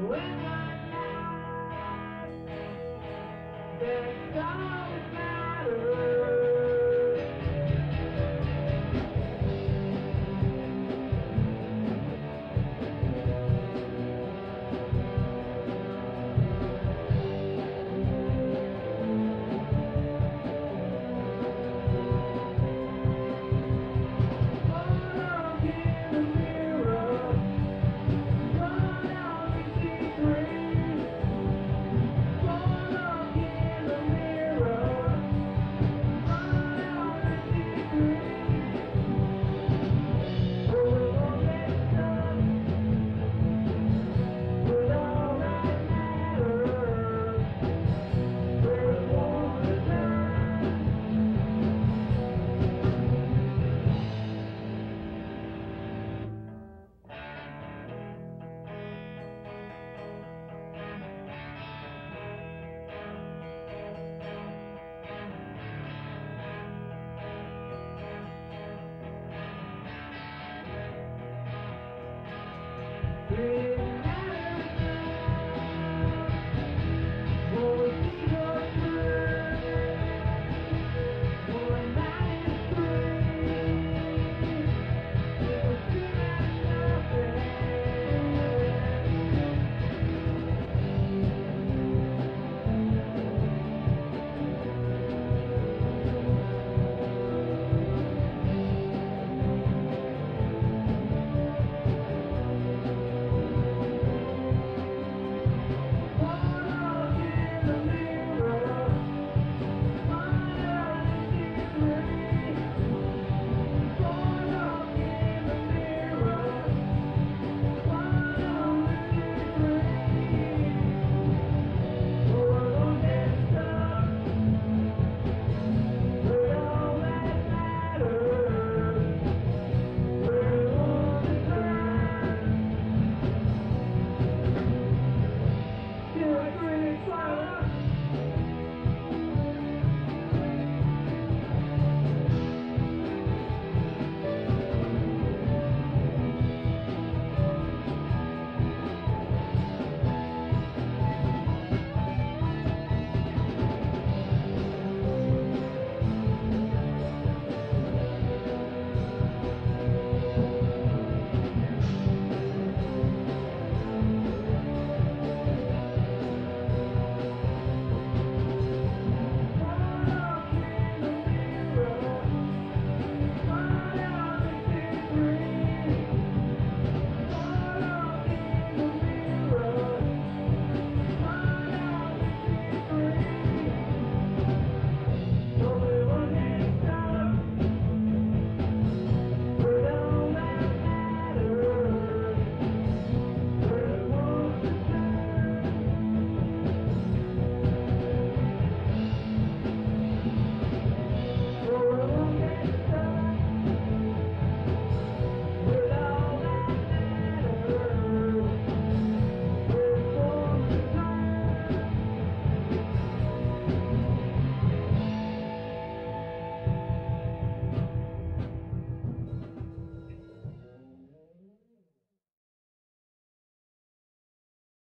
We're not now. There's